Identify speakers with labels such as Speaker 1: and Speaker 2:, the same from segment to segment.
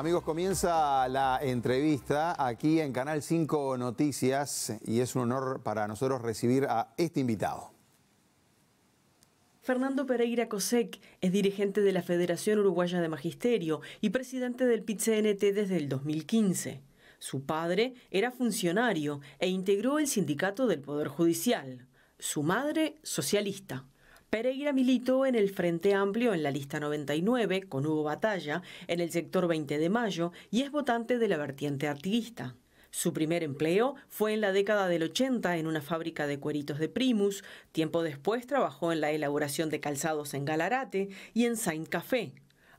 Speaker 1: Amigos, comienza la entrevista aquí en Canal 5 Noticias y es un honor para nosotros recibir a este invitado.
Speaker 2: Fernando Pereira Cosec es dirigente de la Federación Uruguaya de Magisterio y presidente del PIT-CNT desde el 2015. Su padre era funcionario e integró el sindicato del Poder Judicial. Su madre, socialista. Pereira militó en el Frente Amplio en la lista 99 con Hugo Batalla en el sector 20 de Mayo y es votante de la vertiente artiguista. Su primer empleo fue en la década del 80 en una fábrica de cueritos de Primus. Tiempo después trabajó en la elaboración de calzados en Galarate y en Saint Café.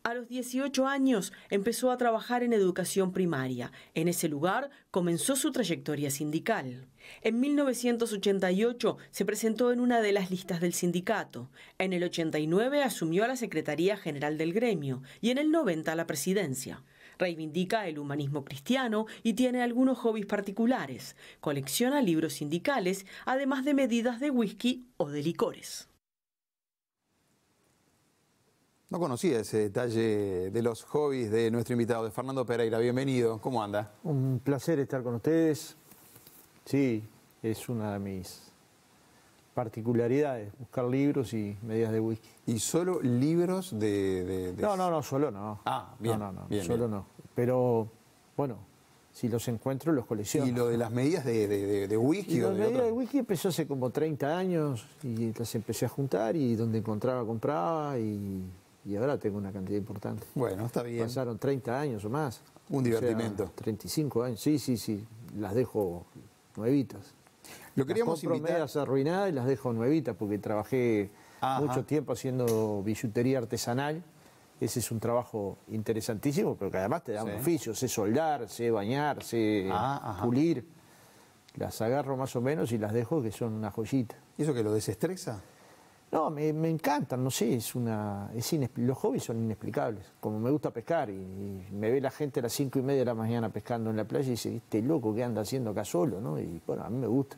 Speaker 2: A los 18 años empezó a trabajar en educación primaria. En ese lugar comenzó su trayectoria sindical. En 1988 se presentó en una de las listas del sindicato. En el 89 asumió la Secretaría General del gremio y en el 90 la presidencia. Reivindica el humanismo cristiano y tiene algunos hobbies particulares. Colecciona libros sindicales, además de medidas de whisky o de licores.
Speaker 1: No conocía ese detalle de los hobbies de nuestro invitado, de Fernando Pereira. Bienvenido, ¿cómo anda?
Speaker 3: Un placer estar con ustedes. Sí, es una de mis particularidades, buscar libros y medidas de whisky.
Speaker 1: ¿Y solo libros de...?
Speaker 3: No, no, no, solo no.
Speaker 1: Ah, bien.
Speaker 3: No, no, no,
Speaker 1: bien,
Speaker 3: solo
Speaker 1: bien.
Speaker 3: no. Pero, bueno, si los encuentro, los colecciono.
Speaker 1: ¿Y lo de las medidas de, de- de whisky?
Speaker 3: Y las medidas
Speaker 1: otro?
Speaker 3: de whisky empezó hace como 30 años y las empecé a juntar y donde encontraba compraba y, y ahora tengo una cantidad importante.
Speaker 1: Bueno, está bien.
Speaker 3: Pasaron 30 años o más.
Speaker 1: Un
Speaker 3: O sea,
Speaker 1: divertimento.
Speaker 3: 35 años, sí, sí, sí. Las dejo nuevitas.
Speaker 1: Lo queríamos
Speaker 3: las compro
Speaker 1: invitar...
Speaker 3: medias arruinadas y las dejo nuevitas porque trabajé
Speaker 1: Ajá.
Speaker 3: mucho tiempo haciendo billutería artesanal. Ese es un trabajo interesantísimo, pero que además te da un oficio. Sé soldar, sé bañar, sé
Speaker 1: Ah,
Speaker 3: pulir. Las agarro más o menos y las dejo que son una joyita.
Speaker 1: ¿Y eso que lo desestresa?
Speaker 3: No, me, me encantan, no sé, es una, es los hobbies son inexplicables. Como me gusta pescar y, y me ve la gente a las cinco y media de la mañana pescando en la playa y dice, este loco que anda haciendo acá solo, ¿no? Y bueno, a mí me gusta.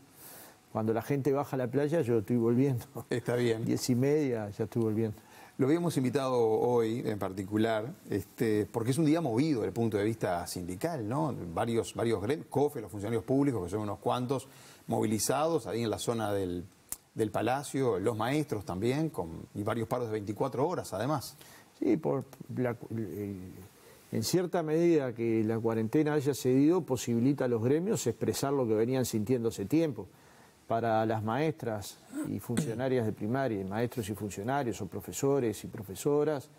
Speaker 3: Cuando la gente baja a la playa yo estoy volviendo.
Speaker 1: Está bien.
Speaker 3: Diez y media ya estoy volviendo.
Speaker 1: Lo habíamos invitado hoy en particular, este, porque es un día movido desde el punto de vista sindical, ¿no? Varios, varios gremios, COFE, los funcionarios públicos, que son unos cuantos, movilizados ahí en la zona del, del Palacio, los maestros también, con, y varios paros de 24 horas además.
Speaker 3: Sí, por la- en cierta medida que la cuarentena haya cedido, posibilita a los gremios expresar lo que venían sintiendo hace tiempo. Para las maestras y funcionarias de primaria, maestros y funcionarios, o profesores y profesoras,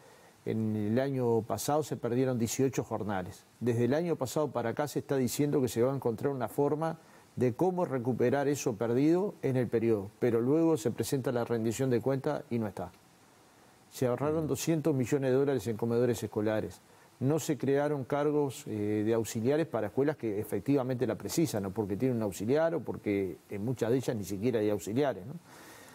Speaker 3: en el año pasado se perdieron 18 jornales. Desde el año pasado para acá se está diciendo que se va a encontrar una forma de cómo recuperar eso perdido en el periodo, pero luego se presenta la rendición de cuentas y no está. Se ahorraron 200 millones de dólares en comedores escolares. No se crearon cargos eh, de auxiliares para escuelas que efectivamente la precisan, o porque tienen un auxiliar o porque en muchas de ellas ni siquiera hay auxiliares. ¿no?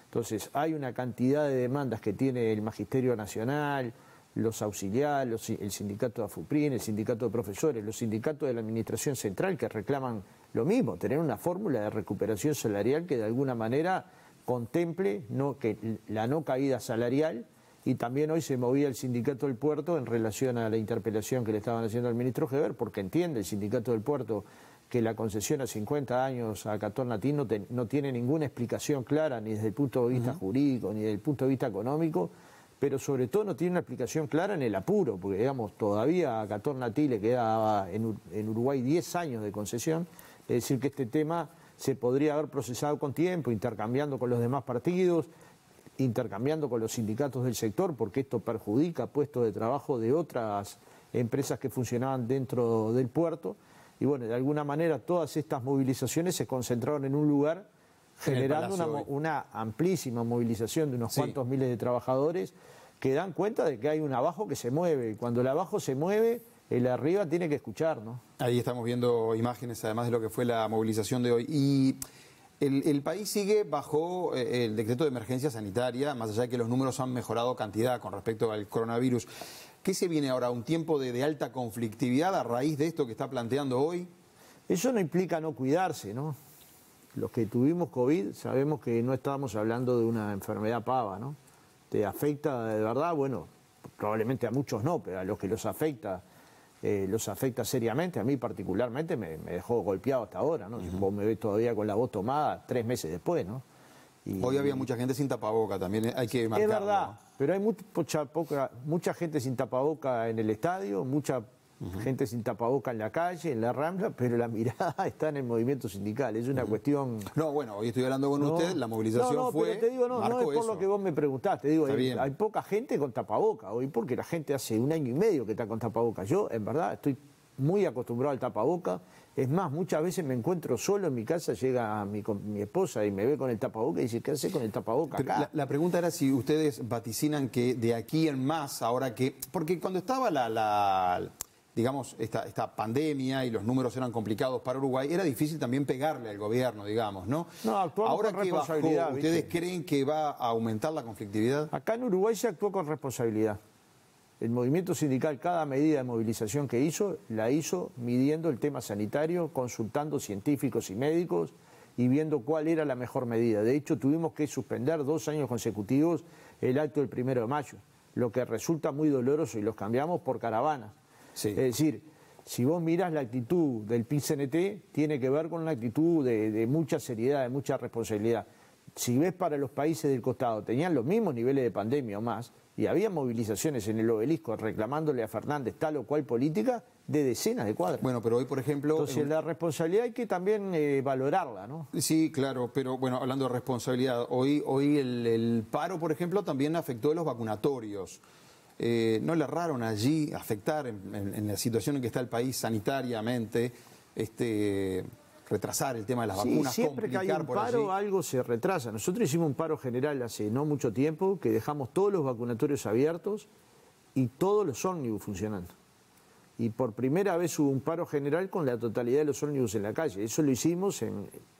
Speaker 3: Entonces, hay una cantidad de demandas que tiene el Magisterio Nacional, los auxiliares, los- el sindicato de AFUPRIN, el sindicato de profesores, los sindicatos de la Administración Central que reclaman lo mismo, tener una fórmula de recuperación salarial que de alguna manera contemple no, que la no caída salarial y también hoy se movía el sindicato del puerto en relación a la interpelación que le estaban haciendo al ministro Heber, porque entiende el sindicato del puerto que la concesión a 50 años a Catón Natín no, te- no tiene ninguna explicación clara ni desde el punto de vista jurídico ni desde el punto de vista económico, pero sobre todo no tiene una explicación clara en el apuro, porque digamos, todavía a Catón Natí le quedaba en, en Uruguay 10 años de concesión, es decir, que este tema se podría haber procesado con tiempo, intercambiando con los demás partidos, intercambiando con los sindicatos del sector, porque esto perjudica puestos de trabajo de otras empresas que funcionaban dentro del puerto. Y bueno, de alguna manera todas estas movilizaciones se concentraron en un lugar, generando una, amplísima movilización de unos
Speaker 1: Sí.
Speaker 3: cuantos miles de trabajadores que dan cuenta de que hay un abajo que se mueve. Y cuando el abajo se mueve, el arriba tiene que escuchar, ¿no?
Speaker 1: Ahí estamos viendo imágenes además de lo que fue la movilización de hoy. Y el, el país sigue bajo eh, el decreto de emergencia sanitaria, más allá de que los números han mejorado cantidad con respecto al coronavirus. ¿Qué se viene ahora? ¿Un tiempo de, de alta conflictividad a raíz de esto que está planteando hoy?
Speaker 3: Eso no implica no cuidarse, ¿no? Los que tuvimos COVID sabemos que no estábamos hablando de una enfermedad pava, ¿no? Te afecta de verdad, bueno, probablemente a muchos no, pero a los que los afecta eh, los afecta seriamente. A mí particularmente me, dejó golpeado hasta ahora, ¿no? Vos me ves todavía con la voz tomada tres meses después, ¿no?
Speaker 1: Hoy había mucha gente sin tapaboca, también hay que marcarlo.
Speaker 3: Es verdad, pero hay mucha, poca, mucha gente sin tapaboca en el estadio, mucha gente sin tapaboca en la calle, en la rambla, pero la mirada está en el movimiento sindical. Es una cuestión.
Speaker 1: No, bueno, hoy estoy hablando con usted, la movilización no, no,
Speaker 3: fue. Pero te digo, no, no es por lo que vos me preguntaste. Digo, hay, poca gente con tapaboca hoy, porque la gente hace un año y medio que está con tapaboca. Yo, en verdad, estoy muy acostumbrado al tapaboca. Es más, muchas veces me encuentro solo en mi casa, llega mi, mi esposa y me ve con el tapaboca y dice, ¿qué hace con el tapaboca acá?
Speaker 1: La, pregunta era si ustedes vaticinan que de aquí en más, ahora que... Porque cuando estaba la digamos, esta, esta pandemia y los números eran complicados para Uruguay, era difícil también pegarle al gobierno, digamos, ¿no?
Speaker 3: No, Ahora con responsabilidad.
Speaker 1: ¿Ustedes creen que va a aumentar la conflictividad?
Speaker 3: Acá en Uruguay se actuó con responsabilidad. El movimiento sindical, cada medida de movilización que hizo, la hizo midiendo el tema sanitario, consultando científicos y médicos y viendo cuál era la mejor medida. De hecho, tuvimos que suspender dos años consecutivos el acto del primero de mayo, lo que resulta muy doloroso y los cambiamos por caravanas. Es decir, si vos miras la actitud del PICNT, tiene que ver con una actitud de, mucha seriedad, de mucha responsabilidad. Si ves para los países del costado, tenían los mismos niveles de pandemia o más, y había movilizaciones en el obelisco reclamándole a Fernández tal o cual política de decenas de cuadras.
Speaker 1: Bueno, pero hoy, por ejemplo...
Speaker 3: Entonces, la responsabilidad hay que también eh, valorarla, ¿no?
Speaker 1: Sí, claro, pero bueno, hablando de responsabilidad, hoy, hoy el, paro, por ejemplo, también afectó a los vacunatorios. Eh, no le erraron allí afectar en, la situación en que está el país sanitariamente, este, retrasar el tema de las vacunas.
Speaker 3: Siempre que hay un paro, algo se retrasa. Nosotros hicimos un paro general hace no mucho tiempo, que dejamos todos los vacunatorios abiertos y todos los ómnibus funcionando. Y por primera vez hubo un paro general con la totalidad de los ómnibus en la calle. Eso lo hicimos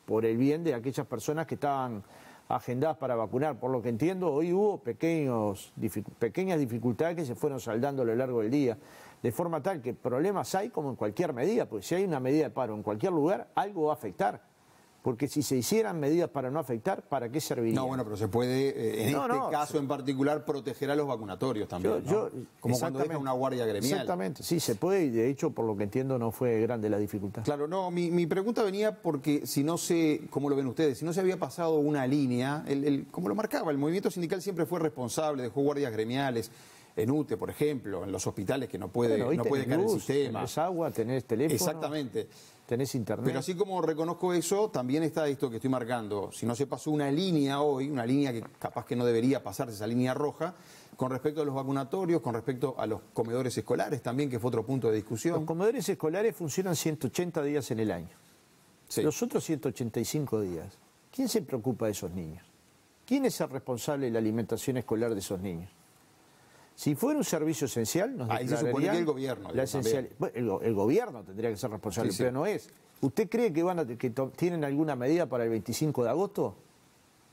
Speaker 3: por el bien de aquellas personas que estaban agendadas para vacunar. Por lo que entiendo, hoy hubo pequeños, pequeñas dificultades que se fueron saldando a lo largo del día, de forma tal que problemas hay como en cualquier medida, porque si hay una medida de paro en cualquier lugar, algo va a afectar. Porque si se hicieran medidas para no afectar, ¿para qué serviría?
Speaker 1: No, bueno, pero se puede, eh, en este caso en particular, proteger a los vacunatorios también. Como cuando deja una guardia gremial.
Speaker 3: Exactamente, sí, se puede y de hecho, por lo que entiendo, no fue grande la dificultad.
Speaker 1: Claro, no, mi, pregunta venía porque si no se, ¿cómo lo ven ustedes? Si no se había pasado una línea, el, como lo marcaba, el movimiento sindical siempre fue responsable, dejó guardias gremiales en UTE, por ejemplo, en los hospitales que no puede, no puede caer el sistema.
Speaker 3: Tenés agua, tenés teléfono.
Speaker 1: Exactamente
Speaker 3: tenés internet.
Speaker 1: Pero así como reconozco eso, también está esto que estoy marcando. Si no se pasó una línea hoy, una línea que capaz que no debería pasarse, esa línea roja, con respecto a los vacunatorios, con respecto a los comedores escolares también, que fue otro punto de discusión.
Speaker 3: Los comedores escolares funcionan 180 días en el año. Los otros 185 días. ¿Quién se preocupa de esos niños? ¿Quién es el responsable de la alimentación escolar de esos niños? Si fuera un servicio esencial, nos
Speaker 1: Ahí se supone que el gobierno.
Speaker 3: La esencial, el, gobierno tendría que ser responsable, pero no es. ¿Usted cree que, van a, que tienen alguna medida para el 25 de agosto?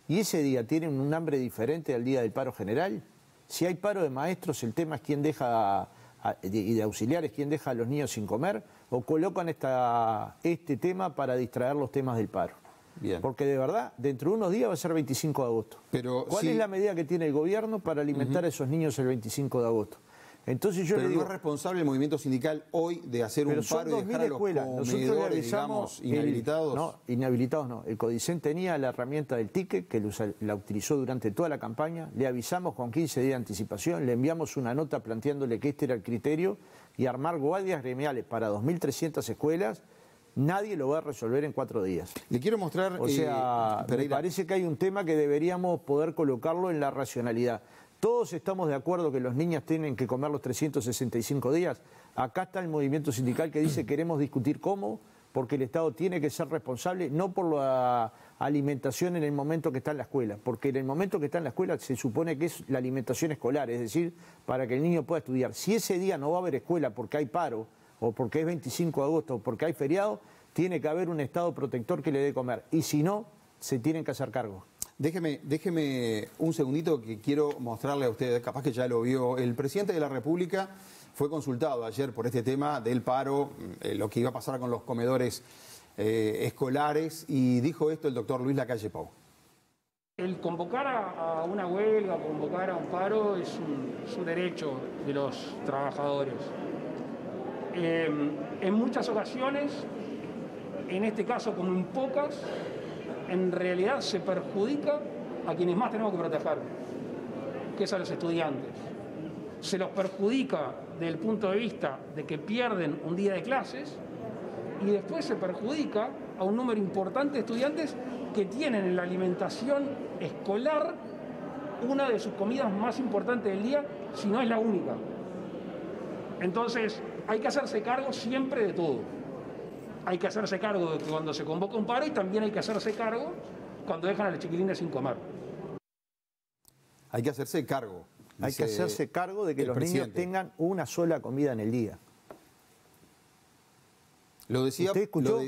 Speaker 3: ¿Y ese día tienen un hambre diferente al día del paro general? Si hay paro de maestros, el tema es quién deja, y de auxiliares, quién deja a los niños sin comer, o colocan esta, este tema para distraer los temas del paro. Porque de verdad, dentro de unos días va a ser 25 de agosto. Pero ¿Cuál es la medida que tiene el gobierno para alimentar a esos niños el 25 de agosto? Entonces yo
Speaker 1: pero
Speaker 3: le digo,
Speaker 1: no es responsable el movimiento sindical hoy de hacer un paro y dejar a los comedores, digamos, inhabilitados.
Speaker 3: no, inhabilitados no. El Codicen tenía la herramienta del ticket que la utilizó durante toda la campaña. Le avisamos con 15 días de anticipación, le enviamos una nota planteándole que este era el criterio y armar guardias gremiales para 2.300 escuelas nadie lo va a resolver en cuatro días.
Speaker 1: Le quiero mostrar...
Speaker 3: O sea, eh, me parece que hay un tema que deberíamos poder colocarlo en la racionalidad. Todos estamos de acuerdo que los niños tienen que comer los 365 días. Acá está el movimiento sindical que dice queremos discutir cómo, porque el Estado tiene que ser responsable, no por la alimentación en el momento que está en la escuela, porque en el momento que está en la escuela se supone que es la alimentación escolar, es decir, para que el niño pueda estudiar. Si ese día no va a haber escuela porque hay paro, o porque es 25 de agosto o porque hay feriado, tiene que haber un Estado protector que le dé comer. Y si no, se tienen que hacer cargo.
Speaker 1: Déjeme, déjeme un segundito que quiero mostrarle a ustedes, capaz que ya lo vio. El presidente de la República fue consultado ayer por este tema del paro, eh, lo que iba a pasar con los comedores eh, escolares, y dijo esto el doctor Luis Lacalle Pau.
Speaker 4: El convocar a, una huelga, convocar a un paro es un derecho de los trabajadores eh, en muchas ocasiones, en este caso como en pocas, en realidad se perjudica a quienes más tenemos que proteger, que es a los estudiantes. Se los perjudica desde el punto de vista de que pierden un día de clases y después se perjudica a un número importante de estudiantes que tienen en la alimentación escolar una de sus comidas más importantes del día, si no es la única. Entonces, hay que hacerse cargo siempre de todo. Hay que hacerse cargo de que cuando se convoca un paro y también hay que hacerse cargo cuando dejan a las chiquilines sin comer.
Speaker 1: Hay que hacerse cargo.
Speaker 3: Hay que hacerse cargo de que los niños tengan una sola comida en el día.
Speaker 1: Lo decía.
Speaker 3: ¿Usted escuchó?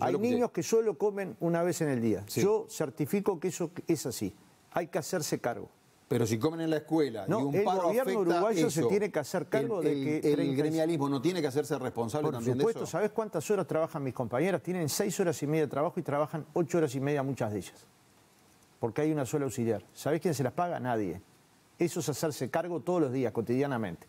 Speaker 3: Hay niños que solo comen una vez en el día. Yo certifico que eso es así. Hay que hacerse cargo.
Speaker 1: Pero si comen en la escuela y un
Speaker 3: el
Speaker 1: paro
Speaker 3: gobierno uruguayo se tiene que hacer cargo
Speaker 1: de
Speaker 3: que...
Speaker 1: El, gremialismo no tiene que hacerse responsable también
Speaker 3: de eso. Por
Speaker 1: supuesto,
Speaker 3: ¿sabes cuántas horas trabajan mis compañeras? Tienen seis horas y media de trabajo y trabajan ocho horas y media muchas de ellas. Porque hay una sola auxiliar. ¿Sabés quién se las paga? Nadie. Eso es hacerse cargo todos los días, cotidianamente.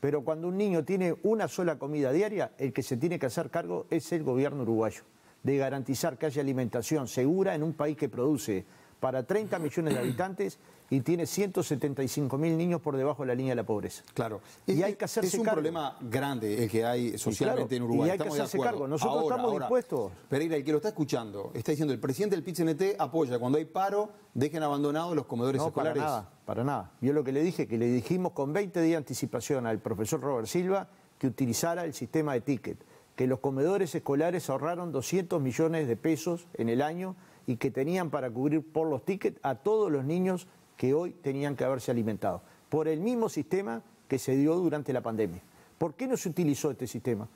Speaker 3: Pero cuando un niño tiene una sola comida diaria, el que se tiene que hacer cargo es el gobierno uruguayo, de garantizar que haya alimentación segura en un país que produce para 30 millones de habitantes y tiene 175 mil niños por debajo de la línea de la pobreza.
Speaker 1: Claro. Y hay que hacerse Es un problema grande el que hay socialmente en Uruguay.
Speaker 3: Y hay que hacerse cargo. Nosotros estamos dispuestos.
Speaker 1: Pereira, el que lo está escuchando, está diciendo, el presidente del PIT-CNT apoya, cuando hay paro, dejen abandonados los comedores
Speaker 3: no,
Speaker 1: escolares.
Speaker 3: para nada, para nada. Yo lo que le dije, que le dijimos con 20 días de anticipación al profesor Robert Silva que utilizara el sistema de ticket, que los comedores escolares ahorraron 200 millones de pesos en el año y que tenían para cubrir por los tickets a todos los niños que hoy tenían que haberse alimentado, por el mismo sistema que se dio durante la pandemia. ¿Por qué no se utilizó este sistema?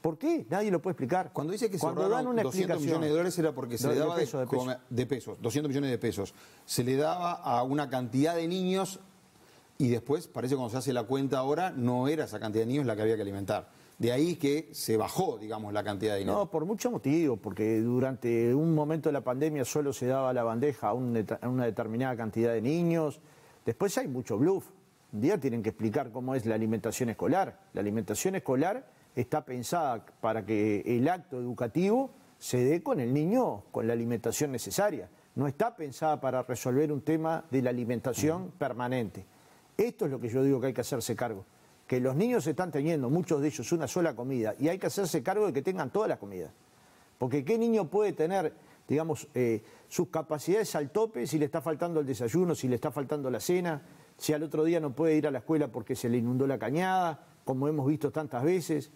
Speaker 3: ¿Por qué? Nadie lo puede explicar.
Speaker 1: Cuando dice que se Cuando dan una 200 millones de dólares era porque se le daba de, de, pesos, 200 millones de pesos. Se le daba a una cantidad de niños y después, parece que cuando se hace la cuenta ahora, no era esa cantidad de niños la que había que alimentar. De ahí que se bajó, digamos, la cantidad de dinero.
Speaker 3: No, por muchos motivos, porque durante un momento de la pandemia solo se daba la bandeja a, una determinada cantidad de niños. Después hay mucho bluff. Un día tienen que explicar cómo es la alimentación escolar. La alimentación escolar está pensada para que el acto educativo se dé con el niño con la alimentación necesaria. No está pensada para resolver un tema de la alimentación permanente. Esto es lo que yo digo que hay que hacerse cargo que los niños están teniendo, muchos de ellos, una sola comida y hay que hacerse cargo de que tengan toda la comida. Porque ¿qué niño puede tener, digamos, eh, sus capacidades al tope si le está faltando el desayuno, si le está faltando la cena, si al otro día no puede ir a la escuela porque se le inundó la cañada, como hemos visto tantas veces?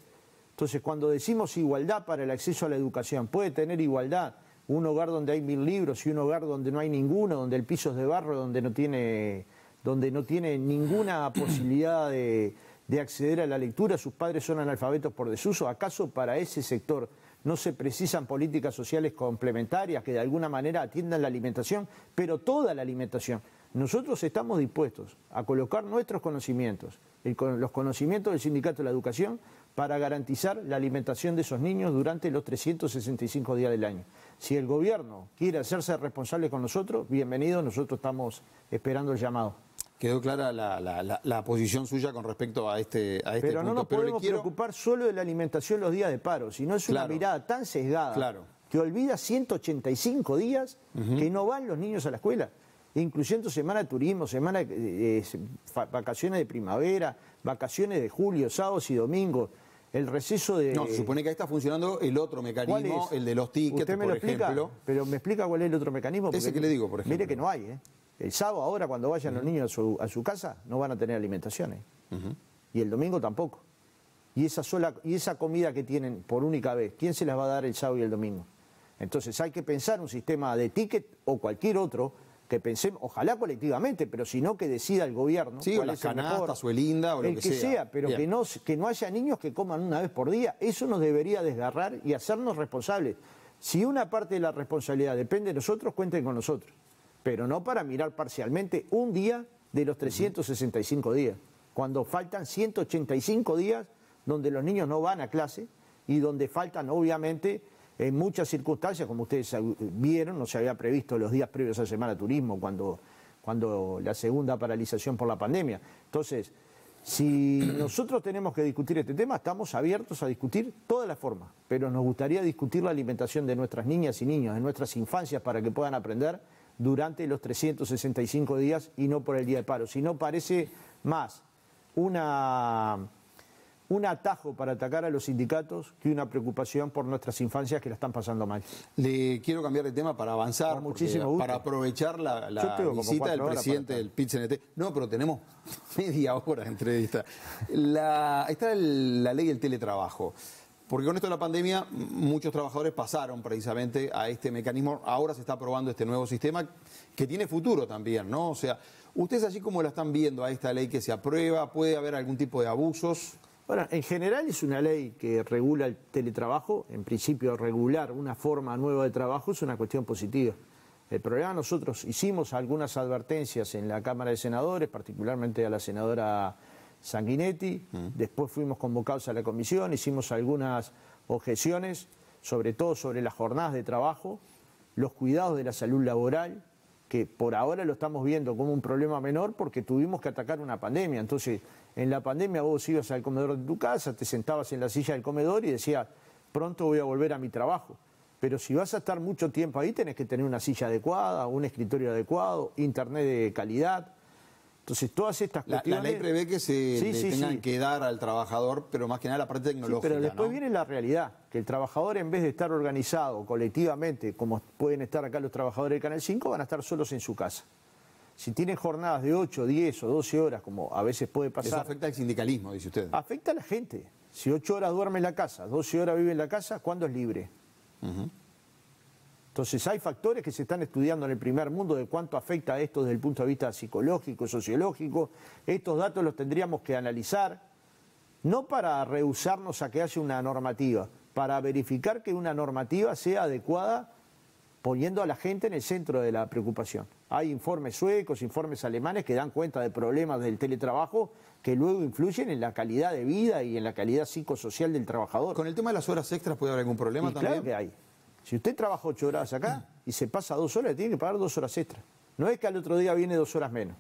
Speaker 3: Entonces, cuando decimos igualdad para el acceso a la educación, puede tener igualdad un hogar donde hay mil libros y un hogar donde no hay ninguno, donde el piso es de barro, donde no tiene, donde no tiene ninguna posibilidad de de acceder a la lectura, sus padres son analfabetos por desuso. ¿Acaso para ese sector no se precisan políticas sociales complementarias que de alguna manera atiendan la alimentación, pero toda la alimentación? Nosotros estamos dispuestos a colocar nuestros conocimientos, los conocimientos del Sindicato de la Educación, para garantizar la alimentación de esos niños durante los 365 días del año. Si el gobierno quiere hacerse responsable con nosotros, bienvenido, nosotros estamos esperando el llamado.
Speaker 1: Quedó clara la, posición suya con respecto a este, a este
Speaker 3: Pero no nos podemos preocupar solo de la alimentación los días de paro, sino es una mirada tan sesgada que olvida 185 días que no van los niños a la escuela, incluyendo semana de turismo, semana de, vacaciones de primavera, vacaciones de julio, sábados y domingos el receso de...
Speaker 1: No, se supone que ahí está funcionando el otro mecanismo, el de los tickets,
Speaker 3: ¿Usted me
Speaker 1: por
Speaker 3: lo explica?
Speaker 1: ejemplo.
Speaker 3: Pero me explica cuál es el otro mecanismo.
Speaker 1: Ese que le digo, por ejemplo.
Speaker 3: Mire que no hay, ¿eh? El sábado ahora cuando vayan los niños a su, casa no van a tener alimentaciones. Y el domingo tampoco. Y esa, sola, y esa comida que tienen por única vez, ¿quién se las va a dar el sábado y el domingo? Entonces hay que pensar un sistema de ticket o cualquier otro que pensemos, ojalá colectivamente, pero si no que decida el gobierno.
Speaker 1: Sí, o la canasta, o el INDA, o lo
Speaker 3: el que, sea. pero que no, que no haya niños que coman una vez por día. Eso nos debería desgarrar y hacernos responsables. Si una parte de la responsabilidad depende de nosotros, cuenten con nosotros pero no para mirar parcialmente un día de los 365 días, cuando faltan 185 días donde los niños no van a clase y donde faltan obviamente en muchas circunstancias, como ustedes vieron, no se había previsto los días previos a la Semana de Turismo cuando, cuando la segunda paralización por la pandemia. Entonces, Si nosotros tenemos que discutir este tema, estamos abiertos a discutir todas las formas, pero nos gustaría discutir la alimentación de nuestras niñas y niños, de nuestras infancias, para que puedan aprender durante los 365 días y no por el día de paro. Si no, parece más una un atajo para atacar a los sindicatos que una preocupación por nuestras infancias que la están pasando mal.
Speaker 1: Le quiero cambiar de tema para avanzar,
Speaker 3: muchísimo
Speaker 1: para aprovechar la, visita del presidente del pit No, pero tenemos media hora de entrevista. La, está la ley del teletrabajo. Porque con esto de la pandemia, muchos trabajadores pasaron precisamente a este mecanismo. Ahora se está aprobando este nuevo sistema que tiene futuro también, ¿no? O sea, ustedes así como la están viendo a esta ley que se aprueba, ¿puede haber algún tipo de abusos?
Speaker 3: Bueno, en general es una ley que regula el teletrabajo. En principio, regular una forma nueva de trabajo es una cuestión positiva. El problema, nosotros hicimos algunas advertencias en la Cámara de Senadores, particularmente a la senadora Sanguinetti. Mm. Después fuimos convocados a la comisión, hicimos algunas objeciones, sobre todo sobre las jornadas de trabajo, los cuidados de la salud laboral, que por ahora lo estamos viendo como un problema menor porque tuvimos que atacar una pandemia. Entonces, en la pandemia vos ibas al comedor de tu casa, te sentabas en la silla del comedor y decías, pronto voy a volver a mi trabajo. Pero si vas a estar mucho tiempo ahí, tenés que tener una silla adecuada, un escritorio adecuado, internet de calidad. Entonces, todas estas cuestiones...
Speaker 1: La, ley prevé que se tengan que dar al trabajador, pero más que nada la parte tecnológica.
Speaker 3: pero después viene la realidad, que el trabajador, en vez de estar organizado colectivamente, como pueden estar acá los trabajadores de Canal 5, van a estar solos en su casa. Si tienen jornadas de 8, 10 o 12 horas, como a veces puede pasar...
Speaker 1: Eso afecta al sindicalismo, dice usted.
Speaker 3: Afecta a la gente. Si 8 horas duerme en la casa, 12 horas vive en la casa, ¿cuándo es libre? Entonces hay factores que se están estudiando en el primer mundo de cuánto afecta esto desde el punto de vista psicológico, sociológico. Estos datos los tendríamos que analizar, no para rehusarnos a que haya una normativa, para verificar que una normativa sea adecuada poniendo a la gente en el centro de la preocupación. Hay informes suecos, informes alemanes que dan cuenta de problemas del teletrabajo que luego influyen en la calidad de vida y en la calidad psicosocial del trabajador.
Speaker 1: ¿Con el tema de las horas extras puede haber algún problema también?
Speaker 3: Claro que hay. Si usted trabaja ocho horas acá y se pasa dos horas, tiene que pagar dos horas extras. No es que al otro día viene dos horas menos.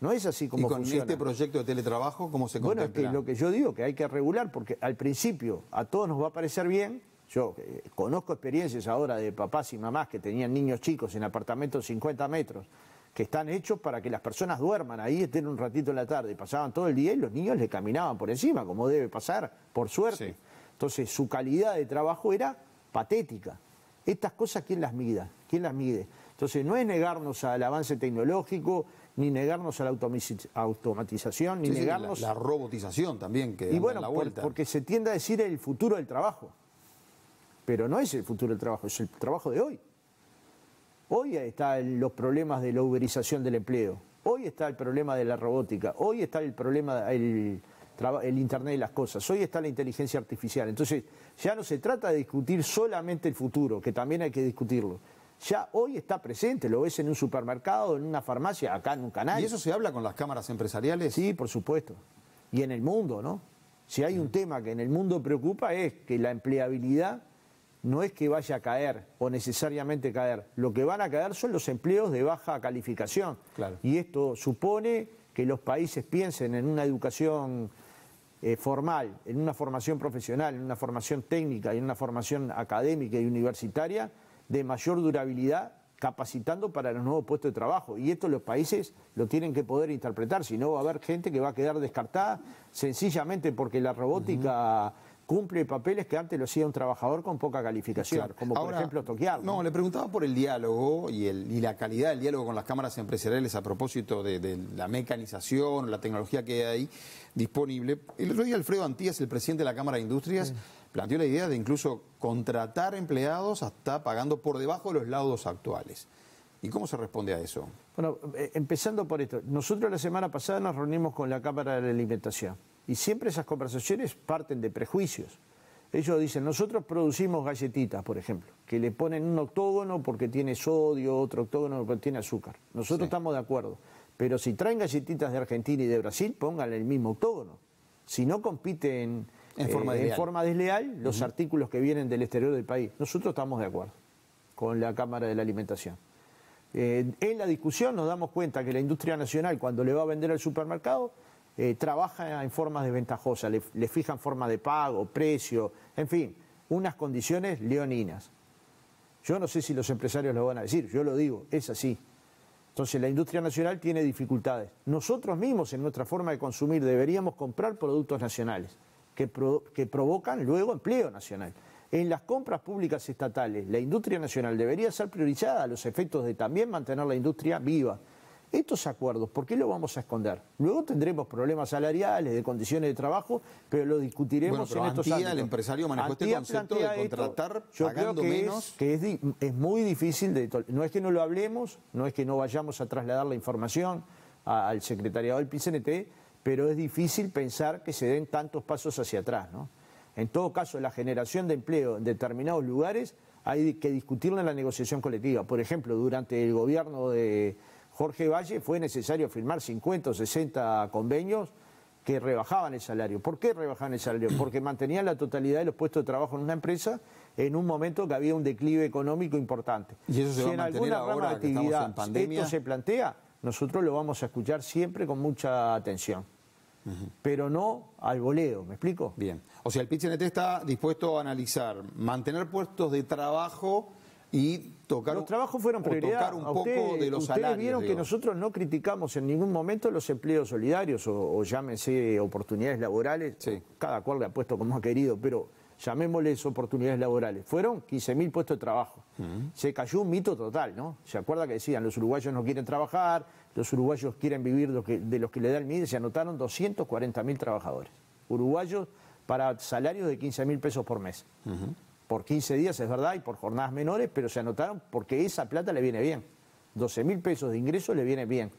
Speaker 3: No es así como
Speaker 1: ¿Y con este proyecto de teletrabajo cómo se
Speaker 3: contempla? Bueno, es que lo que yo digo, que hay que regular, porque al principio a todos nos va a parecer bien, yo eh, conozco experiencias ahora de papás y mamás que tenían niños chicos en apartamentos de 50 metros, que están hechos para que las personas duerman ahí, estén un ratito en la tarde, pasaban todo el día y los niños le caminaban por encima, como debe pasar, por suerte. Entonces su calidad de trabajo era patética. Estas cosas, ¿quién las mide? ¿Quién las mide? Entonces no es negarnos al avance tecnológico, ni negarnos a la automatización, ni negarnos...
Speaker 1: La, robotización también, que
Speaker 3: y bueno, la vuelta. porque se tiende a decir el futuro del trabajo pero no es el futuro del trabajo, es el trabajo de hoy. Hoy están los problemas de la uberización del empleo, hoy está el problema de la robótica, hoy está el problema del el Internet de las cosas, hoy está la inteligencia artificial. Entonces, ya no se trata de discutir solamente el futuro, que también hay que discutirlo. Ya hoy está presente, lo ves en un supermercado, en una farmacia, acá en un canal.
Speaker 1: ¿Y eso se habla con las cámaras empresariales?
Speaker 3: Sí, por supuesto. Y en el mundo, ¿no? Si hay un mm. tema que en el mundo preocupa es que la empleabilidad no es que vaya a caer o necesariamente caer, lo que van a caer son los empleos de baja calificación. Y esto supone que los países piensen en una educación eh, formal, en una formación profesional, en una formación técnica en una formación académica y universitaria de mayor durabilidad capacitando para los nuevos puestos de trabajo. Y esto los países lo tienen que poder interpretar, si no va a haber gente que va a quedar descartada sencillamente porque la robótica cumple papeles que antes lo hacía un trabajador con poca calificación, como por ejemplo toquear.
Speaker 1: ¿no? le preguntaba por el diálogo y, el, la calidad del diálogo con las cámaras empresariales a propósito de, la mecanización, la tecnología que hay ahí disponible. El otro día Alfredo Antías, el presidente de la Cámara de Industrias, planteó la idea de incluso contratar empleados hasta pagando por debajo de los laudos actuales. ¿Y cómo se responde a eso?
Speaker 3: Bueno, eh, empezando por esto, nosotros la semana pasada nos reunimos con la Cámara de la Alimentación y siempre esas conversaciones parten de prejuicios. Ellos dicen, nosotros producimos galletitas, por ejemplo, que le ponen un octógono porque tiene sodio, otro octógono porque tiene azúcar. Nosotros estamos de acuerdo. Pero si traen galletitas de Argentina y de Brasil, pónganle el mismo octógono. Si no compiten en, forma, eh, desleal. los artículos que vienen del exterior del país. Nosotros estamos de acuerdo con la Cámara de la Alimentación. Eh, en la discusión nos damos cuenta que la industria nacional, cuando le va a vender al supermercado, eh, trabaja en formas desventajosas, le, fijan forma de pago, precio, en fin, unas condiciones leoninas. Yo no sé si los empresarios lo van a decir, yo lo digo, es así. Entonces la industria nacional tiene dificultades. Nosotros mismos en nuestra forma de consumir deberíamos comprar productos nacionales que, que provocan luego empleo nacional. En las compras públicas estatales, la industria nacional debería ser priorizada a los efectos de también mantener la industria viva. Estos acuerdos, ¿por qué los vamos a esconder? Luego tendremos problemas salariales, de condiciones de trabajo, pero lo discutiremos
Speaker 1: Bueno, pero
Speaker 3: en estos
Speaker 1: Antía,
Speaker 3: ámbitos.
Speaker 1: el empresario, manejó este
Speaker 3: Antía
Speaker 1: concepto de
Speaker 3: esto,
Speaker 1: contratar
Speaker 3: yo
Speaker 1: pagando
Speaker 3: creo que
Speaker 1: menos.
Speaker 3: Es, que es, muy difícil, de no es que no lo hablemos, no es que no vayamos a trasladar la información a- al secretariado del PCNT, pero es difícil pensar que se den tantos pasos hacia atrás. ¿no? En todo caso, la generación de empleo en determinados lugares hay que discutirla en la negociación colectiva. Por ejemplo, durante el gobierno de Jorge Valle fue necesario firmar 50 o 60 convenios que rebajaban el salario. ¿Por qué rebajaban el salario? Porque mantenían la totalidad de los puestos de trabajo en una empresa en un momento que había un declive económico importante.
Speaker 1: Y eso se
Speaker 3: si
Speaker 1: va
Speaker 3: en alguna
Speaker 1: ahora
Speaker 3: de
Speaker 1: en
Speaker 3: actividad
Speaker 1: pandemia.
Speaker 3: esto se plantea, nosotros lo vamos a escuchar siempre con mucha atención. Pero no al voleo, ¿me explico?
Speaker 1: Bien. O sea, el PIT-CNT está dispuesto a analizar, mantener puestos de trabajo y tocar
Speaker 3: Los trabajos fueron prioridad.
Speaker 1: un poco
Speaker 3: ustedes-
Speaker 1: de los
Speaker 3: ustedes
Speaker 1: salarios.
Speaker 3: vieron que nosotros no criticamos en ningún momento los empleos solidarios o, o llámense oportunidades laborales.
Speaker 1: Sí.
Speaker 3: Cada cual le ha puesto como ha querido, pero llamémosles oportunidades laborales. Fueron 15.000 puestos de trabajo. Se cayó un mito total, ¿no? ¿Se acuerda que decían los uruguayos no quieren trabajar, los uruguayos quieren vivir de lo que- de los que le da el MIDE? Se anotaron 240.000 trabajadores. Uruguayos para salarios de 15.000 pesos por mes. Por 15 días, es verdad, y por jornadas menores, pero se anotaron porque esa plata le viene bien. 12 mil pesos de ingreso le viene bien.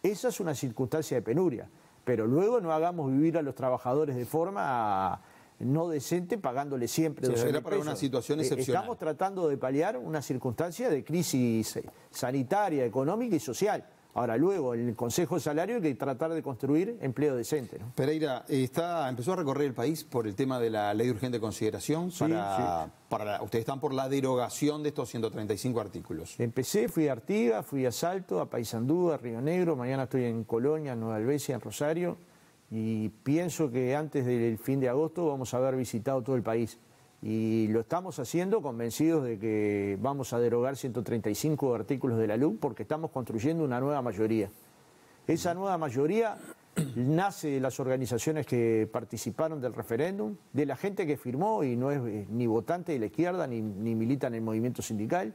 Speaker 3: Esa es una circunstancia de penuria. Pero luego no hagamos vivir a los trabajadores de forma no decente pagándole siempre
Speaker 1: Sí,
Speaker 3: 12
Speaker 1: era para una
Speaker 3: pesos.
Speaker 1: situación
Speaker 3: Eh,
Speaker 1: excepcional.
Speaker 3: Estamos tratando de paliar una circunstancia de crisis sanitaria, económica y social. Ahora, luego, en el Consejo de Salario hay que tratar de construir empleo decente. ¿no?
Speaker 1: Pereira, está, empezó a recorrer el país por el tema de la ley de urgente consideración.
Speaker 3: Sí,
Speaker 1: para, para la- ustedes están por la derogación de estos 135 artículos.
Speaker 3: Empecé, fui a Artigas, fui a Salto, a Paysandú, a Río Negro, mañana estoy en Colonia, en Nueva Albesia, en Rosario, y pienso que antes del fin de agosto vamos a haber visitado todo el país. Y lo estamos haciendo convencidos de que vamos a derogar 135 artículos de la LUC porque estamos construyendo una nueva mayoría. Esa nueva mayoría nace de las organizaciones que participaron del referéndum, de la gente que firmó y no es eh, ni votante de la izquierda ni, ni milita en el movimiento sindical,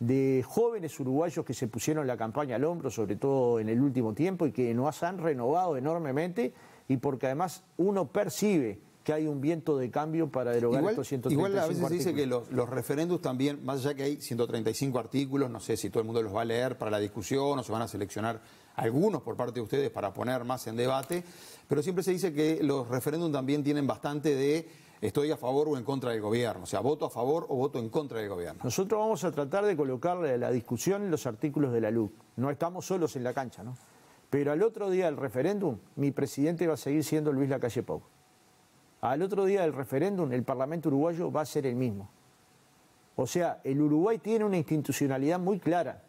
Speaker 3: de jóvenes uruguayos que se pusieron la campaña al hombro, sobre todo en el último tiempo, y que nos han renovado enormemente, y porque además uno percibe que hay un viento de cambio para derogar
Speaker 1: Igual,
Speaker 3: estos 135
Speaker 1: igual a veces se dice
Speaker 3: artículos.
Speaker 1: que los, los referéndums también, más allá que hay 135 artículos, no sé si todo el mundo los va a leer para la discusión o se van a seleccionar algunos por parte de ustedes para poner más en debate, pero siempre se dice que los referéndums también tienen bastante de estoy a favor o en contra del gobierno, o sea, voto a favor o voto en contra del gobierno.
Speaker 3: Nosotros vamos a tratar de colocarle a la discusión en los artículos de la LUC. No estamos solos en la cancha, ¿no? Pero al otro día del referéndum, mi presidente va a seguir siendo Luis Lacalle Pou. Al otro día del referéndum, el Parlamento uruguayo va a ser el mismo. O sea, el Uruguay tiene una institucionalidad muy clara.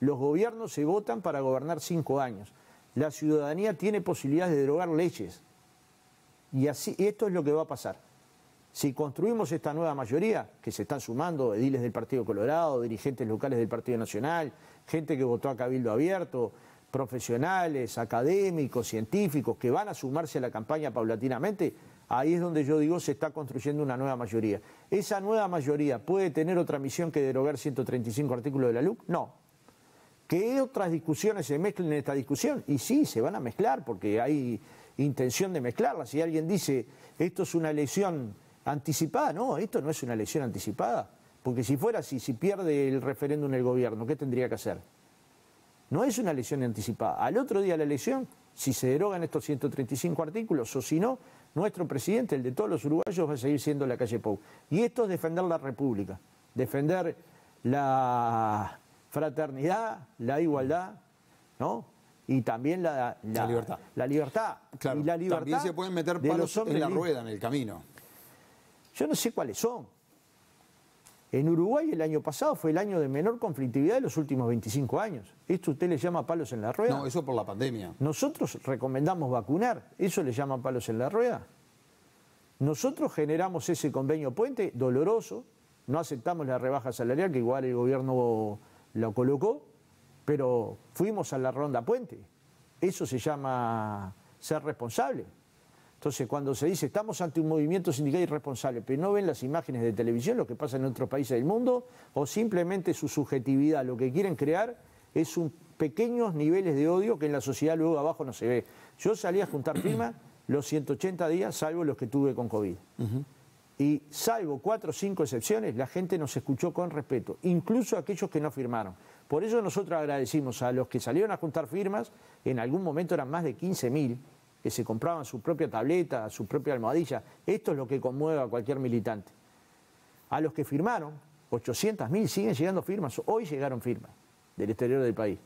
Speaker 3: Los gobiernos se votan para gobernar cinco años. La ciudadanía tiene posibilidades de derogar leyes. Y así, esto es lo que va a pasar. Si construimos esta nueva mayoría, que se están sumando ediles del Partido Colorado, dirigentes locales del Partido Nacional, gente que votó a Cabildo Abierto, profesionales, académicos, científicos, que van a sumarse a la campaña paulatinamente, ahí es donde yo digo se está construyendo una nueva mayoría. ¿Esa nueva mayoría puede tener otra misión que derogar 135 artículos de la LUC? No. ¿Que otras discusiones se mezclen en esta discusión? Y sí, se van a mezclar porque hay intención de mezclarlas. Si alguien dice esto es una elección anticipada, no, esto no es una elección anticipada. Porque si fuera así, si pierde el referéndum el gobierno, ¿qué tendría que hacer? No es una elección anticipada. Al otro día de la elección, si se derogan estos 135 artículos o si no, nuestro presidente, el de todos los uruguayos, va a seguir siendo la calle Pou. Y esto es defender la República, defender la fraternidad, la igualdad, ¿no? Y también la,
Speaker 1: La libertad.
Speaker 3: La libertad.
Speaker 1: Claro,
Speaker 3: y la libertad
Speaker 1: también se pueden meter palos en la rueda, en el camino.
Speaker 3: Yo no sé cuáles son. En Uruguay el año pasado fue el año de menor conflictividad de los últimos 25 años. ¿Esto usted le llama palos en la rueda?
Speaker 1: No, eso por la pandemia.
Speaker 3: Nosotros recomendamos vacunar. ¿Eso le llama palos en la rueda? Nosotros generamos ese convenio puente doloroso, no aceptamos la rebaja salarial, que igual el gobierno lo colocó, pero fuimos a la ronda puente. Eso se llama ser responsable. Entonces, cuando se dice estamos ante un movimiento sindical irresponsable, pero no ven las imágenes de televisión, lo que pasa en otros países del mundo, o simplemente su subjetividad, lo que quieren crear es un pequeños niveles de odio que en la sociedad luego abajo no se ve. Yo salí a juntar firmas los 180 días, salvo los que tuve con COVID. Y salvo cuatro o cinco excepciones, la gente nos escuchó con respeto, incluso aquellos que no firmaron. Por eso nosotros agradecimos a los que salieron a juntar firmas, en algún momento eran más de 15.000, que se compraban su propia tableta, su propia almohadilla. Esto es lo que conmueve a cualquier militante. A los que firmaron, 800.000 siguen llegando firmas, hoy llegaron firmas del exterior del país.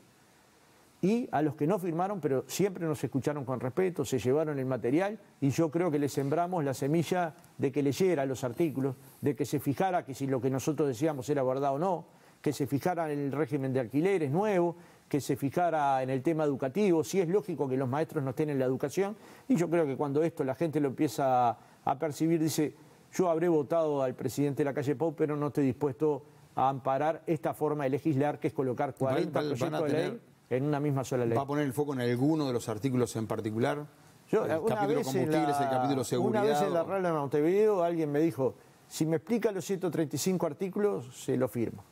Speaker 3: Y a los que no firmaron, pero siempre nos escucharon con respeto, se llevaron el material y yo creo que le sembramos la semilla de que leyera los artículos, de que se fijara que si lo que nosotros decíamos era verdad o no, que se fijara en el régimen de alquileres nuevo, que se fijara en el tema educativo, si es lógico que los maestros no estén en la educación, y yo creo que cuando esto la gente lo empieza a percibir, dice, yo habré votado al presidente de la calle Pau, pero no estoy dispuesto a amparar esta forma de legislar, que es colocar 40 proyectos de ley en una misma sola ley.
Speaker 1: ¿Va a poner el foco en alguno de los artículos en particular?
Speaker 3: Yo, el capítulo combustibles, el capítulo seguridad. Una vez en la radio de Montevideo alguien me dijo, si me explica los 135 artículos, se lo firmo.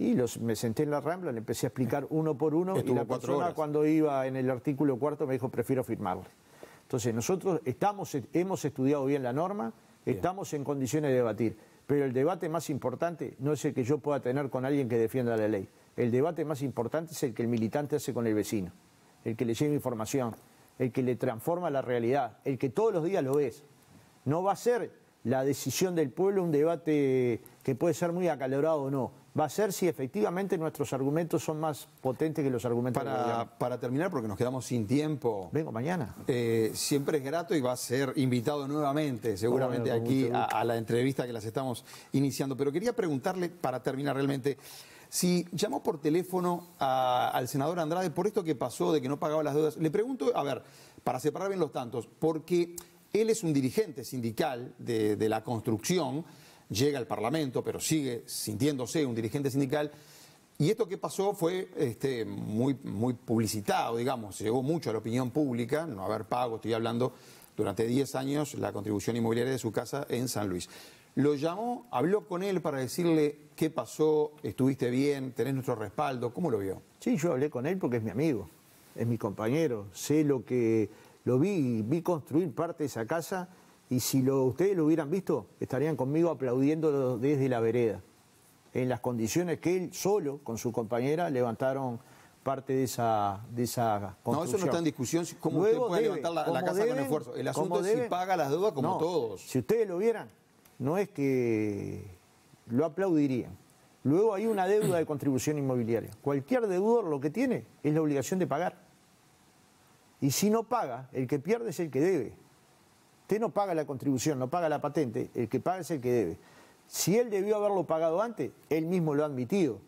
Speaker 3: Y los, me senté en la Rambla, le empecé a explicar uno por uno y la persona cuando iba en el artículo cuarto me dijo, prefiero firmarle. Entonces, nosotros estamos, hemos estudiado bien la norma, estamos en condiciones de debatir, pero el debate más importante no es el que yo pueda tener con alguien que defienda la ley. El debate más importante es el que el militante hace con el vecino, el que le lleva información, el que le transforma la realidad, el que todos los días lo ves. No va a ser la decisión del pueblo un debate que puede ser muy acalorado o no va a ser si efectivamente nuestros argumentos son más potentes que los argumentos
Speaker 1: para, Para terminar, porque nos quedamos sin tiempo.
Speaker 3: Vengo mañana.
Speaker 1: Eh, siempre es grato y va a ser invitado nuevamente, seguramente aquí a, la entrevista que las estamos iniciando. Pero quería preguntarle, para terminar realmente, si llamó por teléfono al senador Andrade por esto que pasó de que no pagaba las deudas, le pregunto, a ver, para separar bien los tantos, porque él es un dirigente sindical de, la construcción llega al Parlamento, pero sigue sintiéndose un dirigente sindical. Y esto que pasó fue este, muy, muy publicitado, digamos, llegó mucho a la opinión pública, no haber pago, estoy hablando, durante 10 años la contribución inmobiliaria de su casa en San Luis. Lo llamó, habló con él para decirle qué pasó, estuviste bien, tenés nuestro respaldo, ¿cómo lo vio?
Speaker 3: Sí, yo hablé con él porque es mi amigo, es mi compañero, sé lo que lo vi, vi construir parte de esa casa y si lo, ustedes lo hubieran visto, estarían conmigo aplaudiendo desde la vereda, en las condiciones que él solo, con su compañera, levantaron parte de esa, de esa construcción.
Speaker 1: No, eso no está en discusión, cómo usted puede levantar la, casa con esfuerzo. El asunto es si paga las deudas como todos.
Speaker 3: Si ustedes lo vieran, no es que lo aplaudirían. Luego hay una deuda de contribución inmobiliaria. Cualquier deudor lo que tiene es la obligación de pagar. Y si no paga, el que pierde es el que debe. Usted no paga la contribución, no paga la patente, el que paga es el que debe. Si él debió haberlo pagado antes, él mismo lo ha admitido.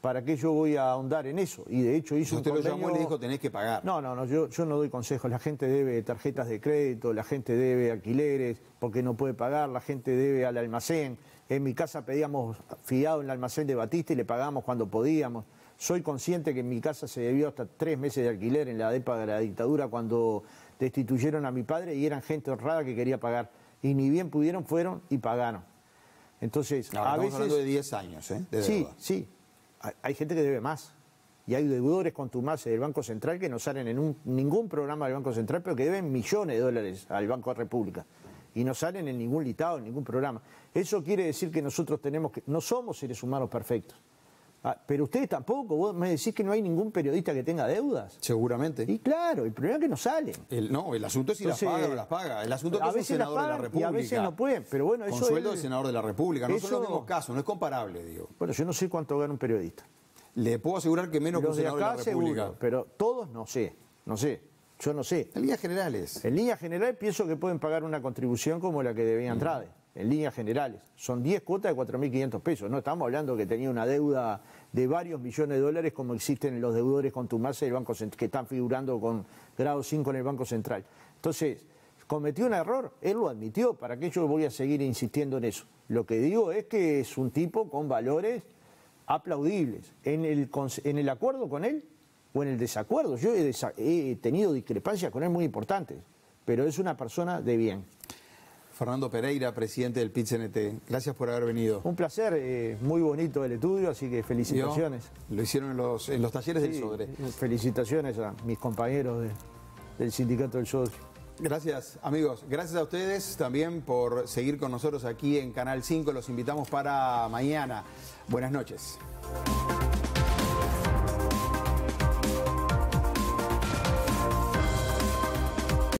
Speaker 3: ¿Para qué yo voy a ahondar en eso? Y de hecho hizo
Speaker 1: usted
Speaker 3: un
Speaker 1: convenio... lo llamó y le dijo tenés que pagar.
Speaker 3: No, no, no, yo, yo no doy consejos. La gente debe tarjetas de crédito, la gente debe alquileres porque no puede pagar, la gente debe al almacén. En mi casa pedíamos fiado en el almacén de Batista y le pagamos cuando podíamos. Soy consciente que en mi casa se debió hasta tres meses de alquiler en la época de la dictadura cuando destituyeron a mi padre y eran gente honrada que quería pagar. Y ni bien pudieron, fueron y pagaron. Entonces,
Speaker 1: a veces. hablando de 10 años, ¿eh?
Speaker 3: sí, sí. Hay gente que debe más. Y hay deudores contumaces del Banco Central que no salen en ningún programa del Banco Central, pero que deben millones de dólares al Banco de República. Y no salen en ningún litado, en ningún programa. Eso quiere decir que nosotros tenemos que. No somos seres humanos perfectos. Ah, pero ustedes tampoco, vos me decís que no hay ningún periodista que tenga deudas.
Speaker 1: Seguramente.
Speaker 3: Y claro, el problema es que no salen.
Speaker 1: no, el asunto es si las paga o no las paga. El asunto es que es senador de la República.
Speaker 3: Y a veces no pueden, pero bueno,
Speaker 1: eso Con sueldo de senador de la República. No son los mismos casos, no es comparable, digo.
Speaker 3: Bueno, yo no sé cuánto gana un periodista.
Speaker 1: Le puedo asegurar que menos que un senador de, la República.
Speaker 3: pero todos no sé, no sé. Yo no sé.
Speaker 1: En líneas generales.
Speaker 3: En líneas generales pienso que pueden pagar una contribución como la que debía Andrade. En líneas generales. Son 10 cuotas de 4.500 pesos. No estamos hablando que tenía una deuda de varios millones de dólares como existen los deudores con contumaces del Banco que están figurando con grado 5 en el Banco Central. Entonces, cometió un error, él lo admitió, ¿para qué yo voy a seguir insistiendo en eso? Lo que digo es que es un tipo con valores aplaudibles. En el, acuerdo con él o en el desacuerdo, yo he tenido discrepancias con él muy importantes, pero es una persona de bien.
Speaker 1: Fernando Pereira, presidente del PIT-CNT. Gracias por haber venido.
Speaker 3: Un placer, eh, muy bonito el estudio, así que felicitaciones.
Speaker 1: Lo hicieron en los, en los talleres del SODRE.
Speaker 3: Felicitaciones a mis compañeros del Sindicato del SODRE.
Speaker 1: Gracias, amigos. Gracias a ustedes también por seguir con nosotros aquí en Canal 5. Los invitamos para mañana. Buenas noches.